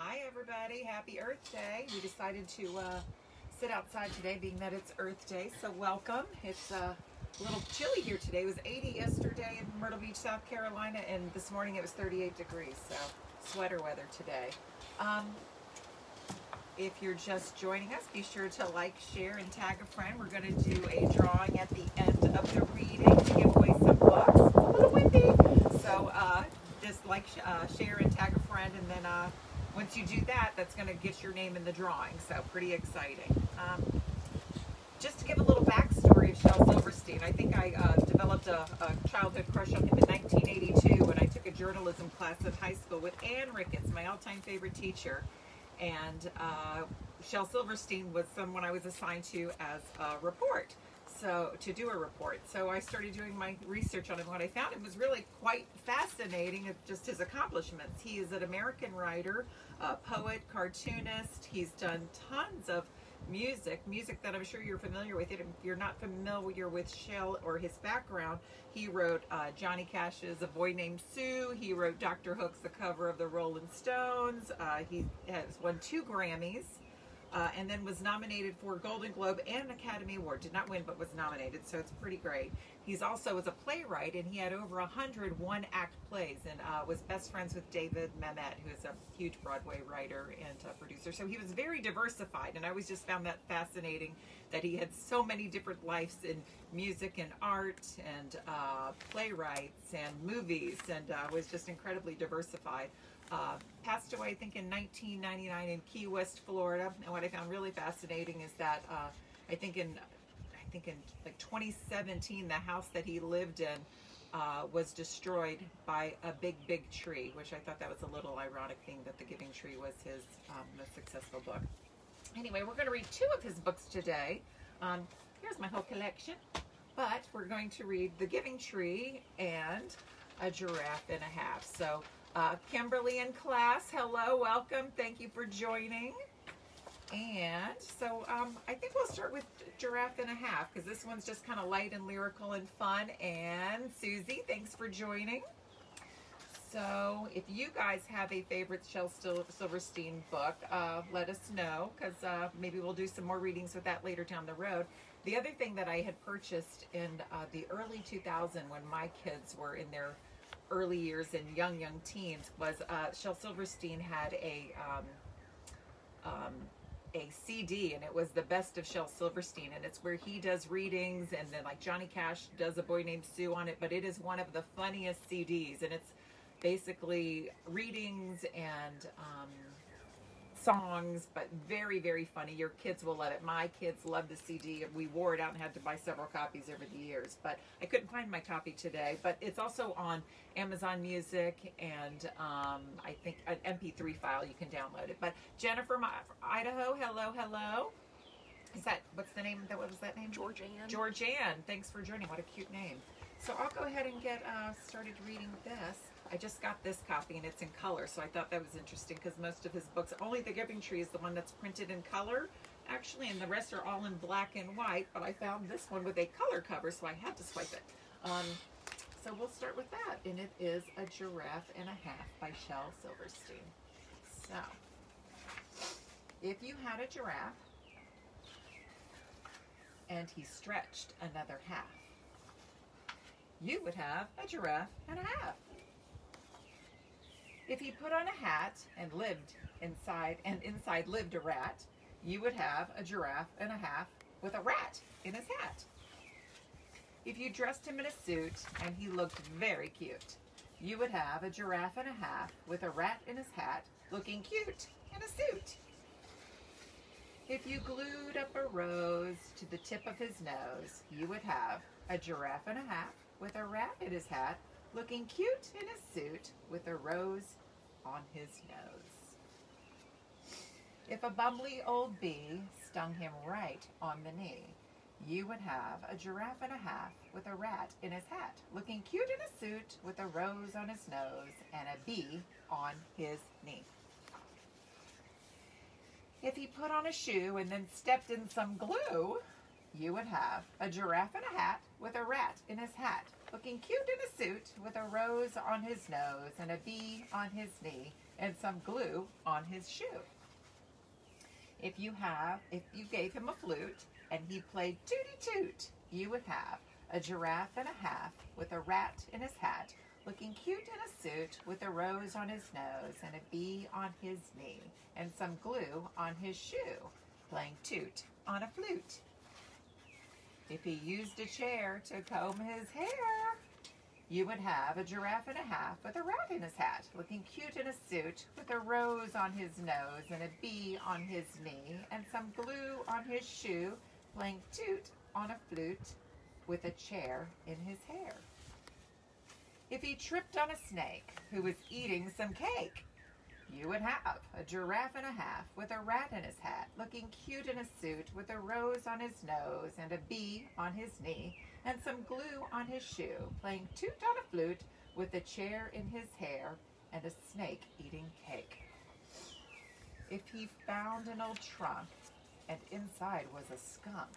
Hi, everybody. Happy Earth Day. We decided to uh, sit outside today, being that it's Earth Day. So, welcome. It's uh, a little chilly here today. It was 80 yesterday in Myrtle Beach, South Carolina, and this morning it was 38 degrees. So, sweater weather today. Um, if you're just joining us, be sure to like, share, and tag a friend. We're going to do a drawing at the end of the reading to give away some books. A little windy. So, uh, just like, uh, share, and tag a friend, and then uh, once you do that, that's going to get your name in the drawing. So pretty exciting. Um, just to give a little backstory of Shel Silverstein, I think I uh, developed a, a, childhood crush on him in 1982 when I took a journalism class in high school with Ann Ricketts, my all-time favorite teacher. And uh, Shel Silverstein was someone I was assigned to as a report so to do a report. So I started doing my research on him. What I found him was really quite fascinating, just his accomplishments. He is an American writer, a poet, cartoonist. He's done tons of music, music that I'm sure you're familiar with. If you're not familiar with Shel or his background, he wrote uh, Johnny Cash's A Boy Named Sue. He wrote Dr. Hook's The Cover of the Rolling Stones. Uh, he has won two Grammys uh, and then was nominated for Golden Globe and an Academy Award. Did not win, but was nominated, so it's pretty great. He's also was a playwright, and he had over a hundred one-act plays, and uh, was best friends with David Mamet, who is a huge Broadway writer and uh, producer. So he was very diversified, and I always just found that fascinating that he had so many different lives in music and art and uh, playwrights and movies, and uh, was just incredibly diversified. Uh, passed away, I think, in 1999 in Key West, Florida. And what I found really fascinating is that uh, I think in I think in like 2017, the house that he lived in uh, was destroyed by a big, big tree, which I thought that was a little ironic, being that The Giving Tree was his um, most successful book. Anyway, we're going to read two of his books today. Um, here's my whole collection, but we're going to read The Giving Tree and A Giraffe and a Half. So uh, Kimberly in class, hello, welcome. Thank you for joining. And so um, I think we'll start with Giraffe and a Half because this one's just kind of light and lyrical and fun. And Susie, thanks for joining. So if you guys have a favorite Shel Silverstein book, uh, let us know because uh, maybe we'll do some more readings with that later down the road. The other thing that I had purchased in uh, the early 2000 when my kids were in their early years and young, young teens was uh, Shel Silverstein had a um, um, a CD and it was the best of Shel Silverstein and it's where he does readings and then like Johnny Cash does a boy named Sue on it but it is one of the funniest CDs and it's basically readings and um, songs, but very, very funny. Your kids will love it. My kids love the CD. We wore it out and had to buy several copies over the years, but I couldn't find my copy today. But it's also on Amazon Music and um, I think an MP3 file. You can download it. But Jennifer, my, Idaho, hello, hello. Is that, what's the name? That What was that name? Georgianne. Georgianne. Thanks for joining. What a cute name. So I'll go ahead and get uh, started reading this. I just got this copy and it's in color, so I thought that was interesting because most of his books, only The Giving Tree is the one that's printed in color, actually, and the rest are all in black and white, but I found this one with a color cover, so I had to swipe it. Um, so we'll start with that, and it is A Giraffe and a Half by Shel Silverstein. So, if you had a giraffe and he stretched another half, you would have a giraffe and a half. If he put on a hat and lived inside, and inside lived a rat, you would have a giraffe and a half with a rat in his hat. If you dressed him in a suit and he looked very cute, you would have a giraffe and a half with a rat in his hat looking cute in a suit. If you glued up a rose to the tip of his nose, you would have a giraffe and a half with a rat in his hat looking cute in a suit with a rose on his nose. If a bumbly old bee stung him right on the knee, you would have a giraffe and a half with a rat in his hat, looking cute in a suit with a rose on his nose and a bee on his knee. If he put on a shoe and then stepped in some glue, you would have a giraffe in a hat with a rat in his hat, looking cute in a suit with a rose on his nose and a bee on his knee, and some glue on his shoe. If you have, if you gave him a flute and he played tooty toot, you would have a giraffe and a half with a rat in his hat, looking cute in a suit with a rose on his nose and a bee on his knee, and some glue on his shoe, playing toot on a flute. If he used a chair to comb his hair, you would have a giraffe and a half with a rat in his hat, looking cute in a suit with a rose on his nose and a bee on his knee, and some glue on his shoe, playing toot on a flute with a chair in his hair. If he tripped on a snake who was eating some cake, you would have a giraffe and a half with a rat in his hat, looking cute in a suit with a rose on his nose and a bee on his knee, and some glue on his shoe, playing toot on a flute with a chair in his hair and a snake eating cake. If he found an old trunk and inside was a skunk,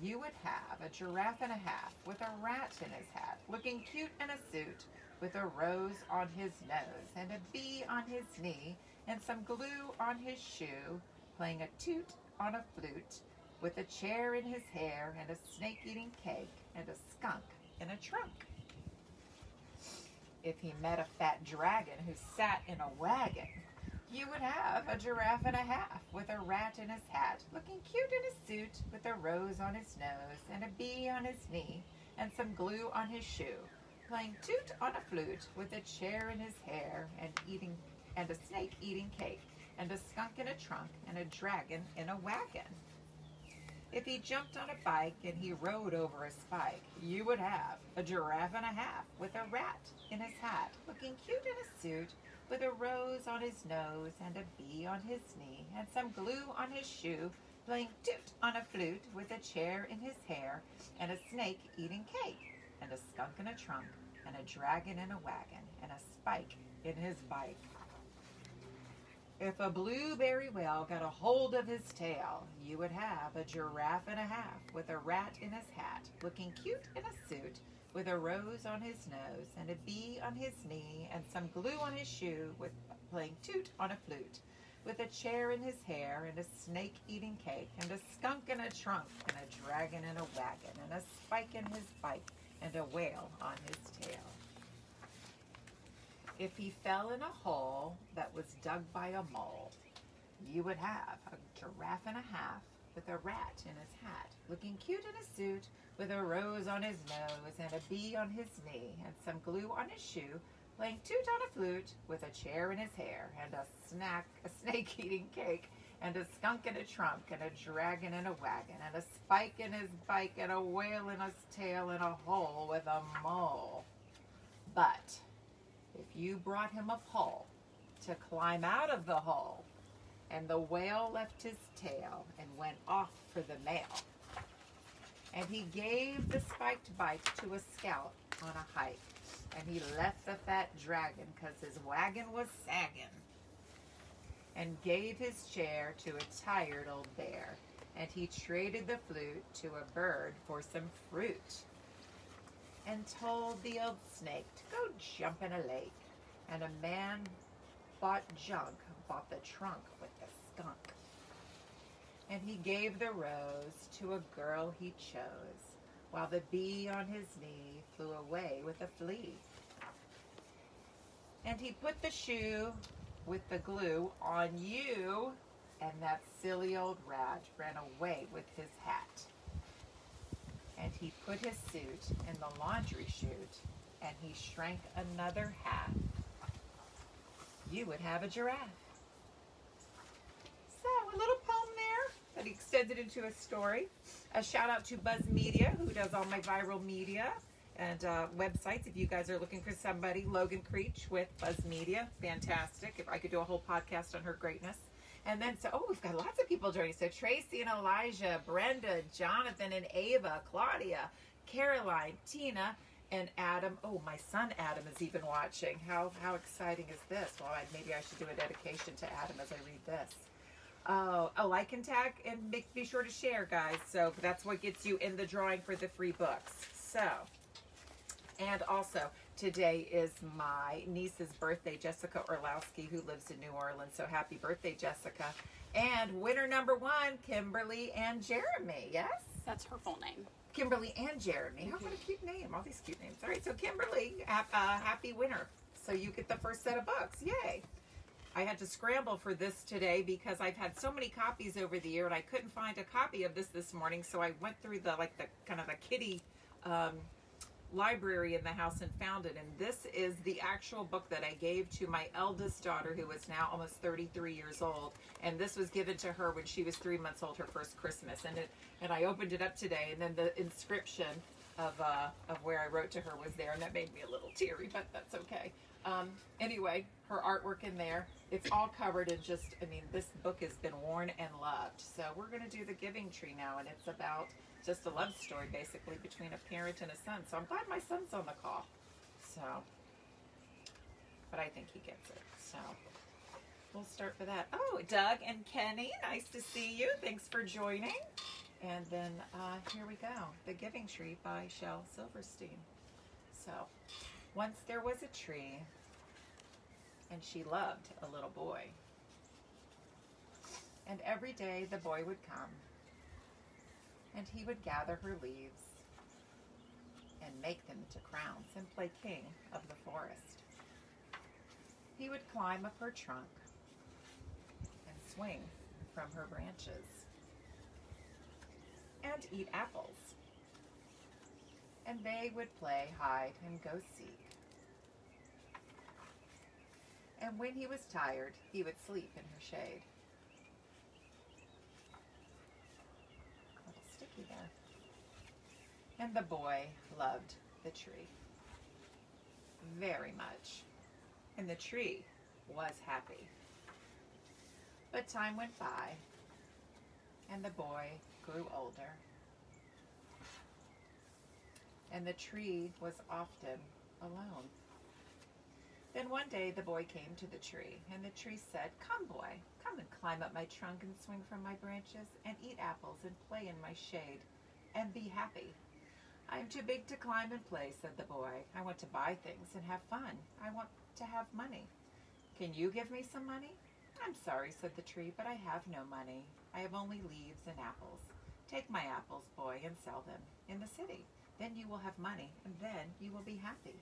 you would have a giraffe and a half with a rat in his hat, looking cute in a suit with a rose on his nose and a bee on his knee and some glue on his shoe, playing a toot on a flute with a chair in his hair and a snake eating cake and a skunk in a trunk. If he met a fat dragon who sat in a wagon, you would have a giraffe and a half with a rat in his hat, looking cute in a suit with a rose on his nose and a bee on his knee and some glue on his shoe, playing toot on a flute with a chair in his hair and eating and a snake eating cake and a skunk in a trunk and a dragon in a wagon. If he jumped on a bike and he rode over a spike, you would have a giraffe and a half with a rat in his hat, looking cute in a suit with a rose on his nose and a bee on his knee and some glue on his shoe, playing toot on a flute with a chair in his hair and a snake eating cake and a skunk in a trunk and a dragon in a wagon and a spike in his bike. If a blueberry whale got a hold of his tail, you would have a giraffe and a half with a rat in his hat, looking cute in a suit, with a rose on his nose and a bee on his knee and some glue on his shoe, with playing toot on a flute, with a chair in his hair and a snake eating cake and a skunk in a trunk and a dragon in a wagon and a spike in his bike and a whale on his tail. If he fell in a hole that was dug by a mole, you would have a giraffe and a half with a rat in his hat, looking cute in a suit with a rose on his nose and a bee on his knee and some glue on his shoe, playing toot on a flute with a chair in his hair and a snack, a snake eating cake and a skunk in a trunk and a dragon in a wagon and a spike in his bike and a whale in his tail and a hole with a mole. But if you brought him a pole to climb out of the hole, and the whale left his tail and went off for the mail, and he gave the spiked bike to a scout on a hike, and he left the fat dragon because his wagon was sagging, and gave his chair to a tired old bear, and he traded the flute to a bird for some fruit and told the old snake to go jump in a lake. And a man bought junk, bought the trunk with the skunk. And he gave the rose to a girl he chose, while the bee on his knee flew away with a flea. And he put the shoe with the glue on you, and that silly old rat ran away with his hat and he put his suit in the laundry chute and he shrank another half, you would have a giraffe. So, a little poem there he extended into a story. A shout out to Buzz Media, who does all my viral media and uh, websites. If you guys are looking for somebody, Logan Creech with Buzz Media, fantastic. If I could do a whole podcast on her greatness. And then, so, oh, we've got lots of people joining. So, Tracy and Elijah, Brenda, Jonathan and Ava, Claudia, Caroline, Tina, and Adam. Oh, my son Adam is even watching. How how exciting is this? Well, I, maybe I should do a dedication to Adam as I read this. Oh, a like and tag, and make, be sure to share, guys. So that's what gets you in the drawing for the free books. So, and also, Today is my niece's birthday, Jessica Orlowski, who lives in New Orleans. So happy birthday, Jessica. And winner number one, Kimberly and Jeremy. Yes? That's her full name. Kimberly and Jeremy. How what a cute name. All these cute names. All right, so Kimberly, uh, happy winner. So you get the first set of books. Yay. I had to scramble for this today because I've had so many copies over the year and I couldn't find a copy of this this morning. So I went through the like the kind of the kitty um, library in the house and found it. And this is the actual book that I gave to my eldest daughter, who is now almost 33 years old. And this was given to her when she was three months old, her first Christmas. And it and I opened it up today, and then the inscription of uh, of where I wrote to her was there, and that made me a little teary, but that's okay. Um, anyway, her artwork in there. It's all covered in just, I mean, this book has been worn and loved. So we're going to do the Giving Tree now, and it's about just a love story basically between a parent and a son. So I'm glad my son's on the call. So, but I think he gets it. So we'll start for that. Oh, Doug and Kenny, nice to see you. Thanks for joining. And then uh, here we go, The Giving Tree by Shel Silverstein. So, once there was a tree, and she loved a little boy. And every day the boy would come, and he would gather her leaves and make them into crowns and play king of the forest. He would climb up her trunk and swing from her branches and eat apples. And they would play hide and go seek. And when he was tired, he would sleep in her shade. A little sticky there. And the boy loved the tree very much. And the tree was happy. But time went by, and the boy grew older. And the tree was often alone. Then one day the boy came to the tree, and the tree said, Come, boy, come and climb up my trunk and swing from my branches, and eat apples and play in my shade, and be happy. I am too big to climb and play, said the boy. I want to buy things and have fun. I want to have money. Can you give me some money? I'm sorry, said the tree, but I have no money. I have only leaves and apples. Take my apples, boy, and sell them in the city. Then you will have money, and then you will be happy.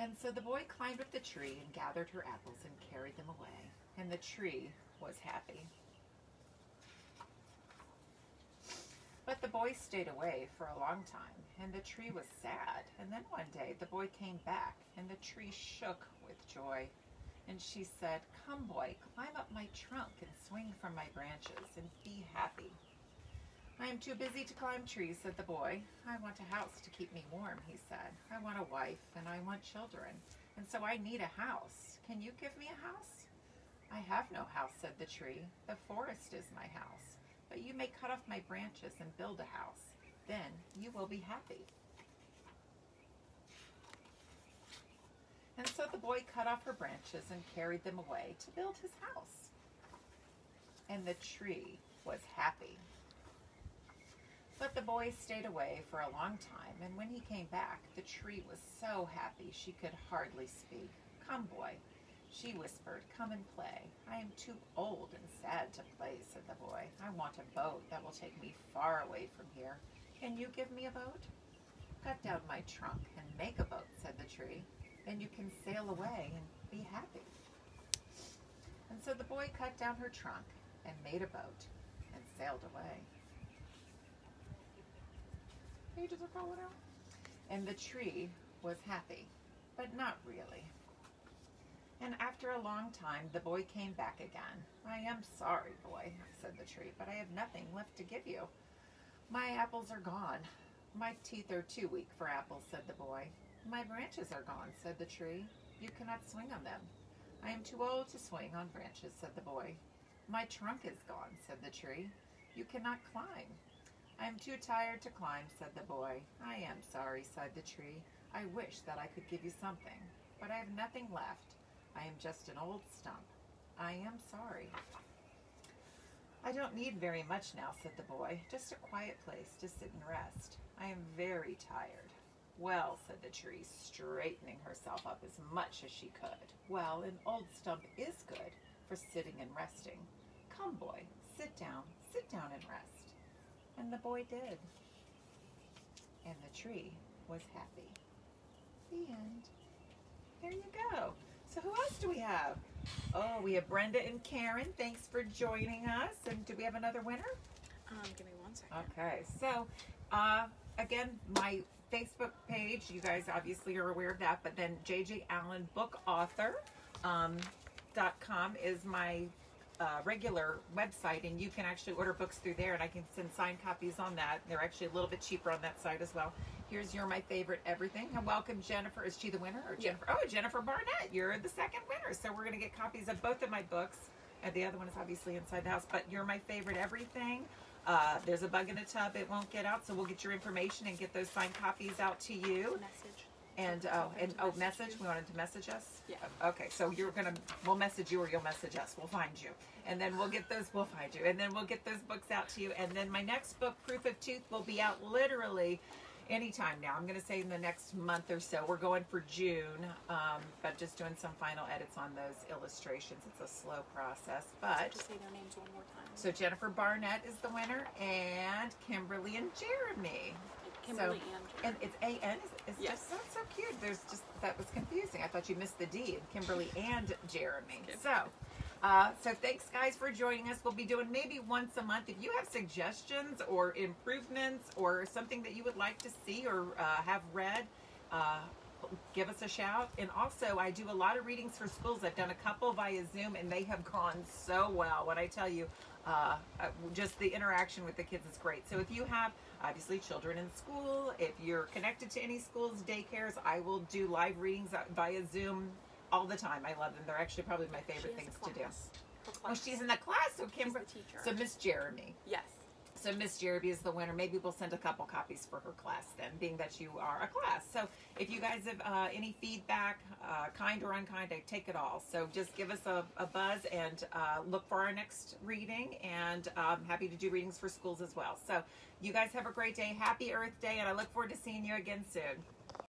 And so the boy climbed up the tree and gathered her apples and carried them away. And the tree was happy. But the boy stayed away for a long time, and the tree was sad. And then one day the boy came back, and the tree shook with joy. And she said, Come, boy, climb up my trunk and swing from my branches and be happy. I am too busy to climb trees, said the boy. I want a house to keep me warm, he said. I want a wife and I want children, and so I need a house. Can you give me a house? I have no house, said the tree. The forest is my house, but you may cut off my branches and build a house. Then you will be happy. And so the boy cut off her branches and carried them away to build his house. And the tree was happy. But the boy stayed away for a long time, and when he came back, the tree was so happy she could hardly speak. Come, boy, she whispered, come and play. I am too old and sad to play, said the boy. I want a boat that will take me far away from here. Can you give me a boat? Cut down my trunk and make a boat, said the tree and you can sail away and be happy. And so the boy cut down her trunk and made a boat and sailed away. Pages are falling out. And the tree was happy, but not really. And after a long time, the boy came back again. I am sorry, boy, said the tree, but I have nothing left to give you. My apples are gone. My teeth are too weak for apples, said the boy. My branches are gone, said the tree. You cannot swing on them. I am too old to swing on branches, said the boy. My trunk is gone, said the tree. You cannot climb. I am too tired to climb, said the boy. I am sorry, sighed the tree. I wish that I could give you something, but I have nothing left. I am just an old stump. I am sorry. I don't need very much now, said the boy. Just a quiet place to sit and rest. I am very tired. Well, said the tree, straightening herself up as much as she could. Well, an old stump is good for sitting and resting. Come, boy, sit down, sit down and rest. And the boy did. And the tree was happy. The end. There you go. So who else do we have? Oh, we have Brenda and Karen. Thanks for joining us. And do we have another winner? Um, give me one second. Okay, so uh, again, my Facebook page, you guys obviously are aware of that, but then JJ Allen Book Author um, dot com is my uh, regular website, and you can actually order books through there, and I can send signed copies on that. They're actually a little bit cheaper on that site as well. Here's your my favorite everything. And welcome Jennifer. Is she the winner or Yeah. Jennifer? Oh, Jennifer Barnett. You're the second winner. So we're gonna get copies of both of my books. And the other one is obviously inside the house. But you're my favorite everything. Uh, there's a bug in a tub. It won't get out. So we'll get your information and get those signed copies out to you. And oh, and oh, message message. We wanted to message us. Yeah. Okay, so you're gonna we'll message you or you'll message us. We'll find you, and then we'll get those. We'll find you, and then we'll get those books out to you. And then my next book, Proof of Tooth, will be out literally anytime now. I'm gonna say in the next month or so. We're going for June, um, but just doing some final edits on those illustrations. It's a slow process, but. Just say their names one more time. So Jennifer Barnett is the winner, and Kimberly and Jeremy. Kimberly so, and And it's A N. Is it's Yes. just that's so cute. There's just that was confusing. I thought you missed the D. Kimberly and Jeremy. So. Uh, so thanks guys for joining us. We'll be doing maybe once a month. If you have suggestions or improvements or something that you would like to see or uh, have read, uh, give us a shout. And also, I do a lot of readings for schools. I've done a couple via Zoom, and they have gone so well. What I tell you, uh, uh, just the interaction with the kids is great. So if you have obviously children in school, if you're connected to any schools, daycares, I will do live readings uh, via Zoom all the time. I love them. They're actually probably my favorite things to do. Oh, she's in the class. So She's Kimber, the teacher. so Miss Jeremy. yes. So Miss Jeremy is the winner. Maybe we'll send a couple copies for her class then, being that you are a class. So if you guys have uh, any feedback, uh, kind or unkind, I take it all. So just give us a, a buzz and uh, look for our next reading. And I'm happy to do readings for schools as well. So you guys have a great day. Happy Earth Day, and I look forward to seeing you again soon.